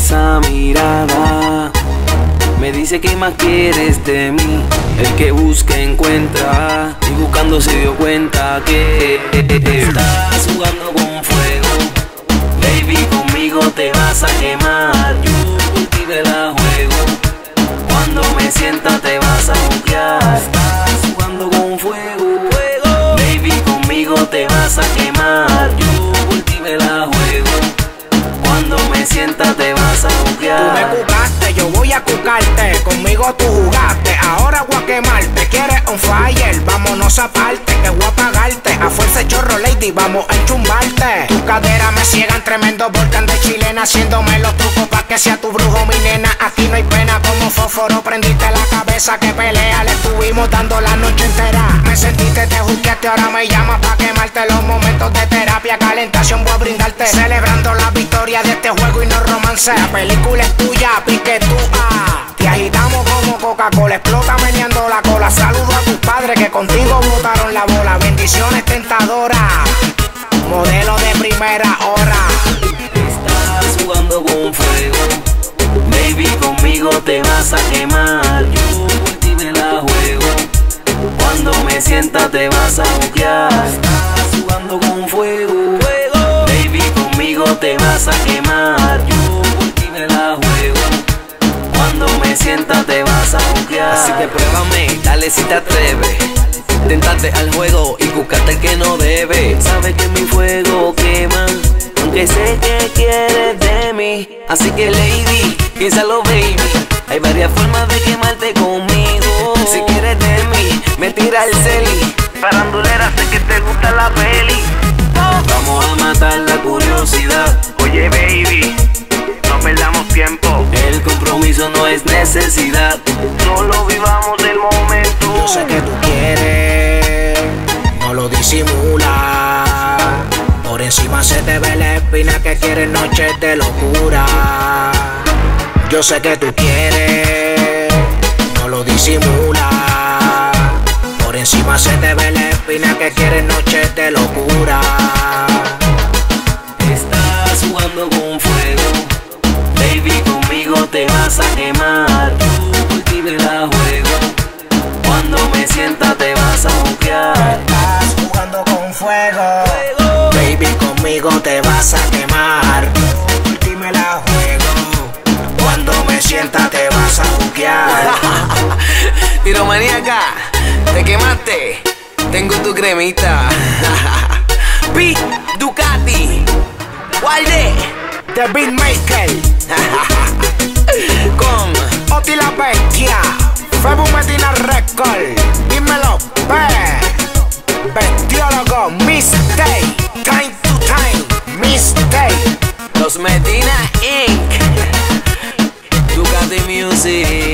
esa mirada. Me dice que más quieres de mí. El que busca encuentra. Y buscando se dio cuenta que estás Cuando me sienta te vas a buquear. Tú me cucaste, yo voy a cucarte. Conmigo tú jugaste, ahora voy a quemarte. ¿Quieres un fire? Vámonos aparte, que voy a pagarte. A fuerza chorro, lady, vamos a enchumbarte. Tu cadera me ciegan, tremendo volcán de chilena. Haciéndome los trucos pa' que sea tu brujo, mi nena. Aquí no hay pena, como fósforo. Prendiste la cabeza que pelea, le estuvimos dando la noche entera. Me sentiste, te juzgaste, ahora me llamas pa' quemarte. Los momentos calentación, voy a brindarte. Celebrando la victoria de este juego y no romance. La película es tuya, pique tú, ah. Te agitamos como Coca-Cola, explota meneando la cola. Saludo a tus padres que contigo botaron la bola. Bendiciones tentadoras, modelo de primera hora. Estás jugando con fuego. Baby, conmigo te vas a quemar. Yo por ti me la juego. Cuando me sienta te vas a buquear. Jugando con fuego. Baby, conmigo te vas a quemar. Yo por ti me la juego. Cuando me sienta te vas a buquear. Así que pruébame, dale si te atreves. Tentarte al juego y buscarte el que no debe. Sabes que mi fuego quema. Aunque sé que quieres de mí. Así que lady, piénsalo baby. Hay varias formas de quemarte conmigo. Si quieres de mí, me tira el celi. No es necesidad. Solo vivamos el momento. Yo sé que tú quieres, no lo disimula. Por encima se te ve la espina que quieres noches de locura. Yo sé que tú quieres, no lo disimula. Por encima se te ve la espina que quieres noches de locura. Estás jugando con fuego. Baby, conmigo te vas a quemar. Ti me la juego. Cuando me sienta te vas a buquear. Estás jugando con fuego. Baby, conmigo te vas a quemar. Ti me la juego. Cuando me sienta te vas a buquear. Piromaníaca, te quemaste. Tengo tu cremita. Pi Ducati. Walde. The Beatmaker. Con Oti la bestia. Febu Medina Record. Dímelo, pe. Bestiólogo, mistake. Time to time, mistake. los Medina Inc. Ducati Music.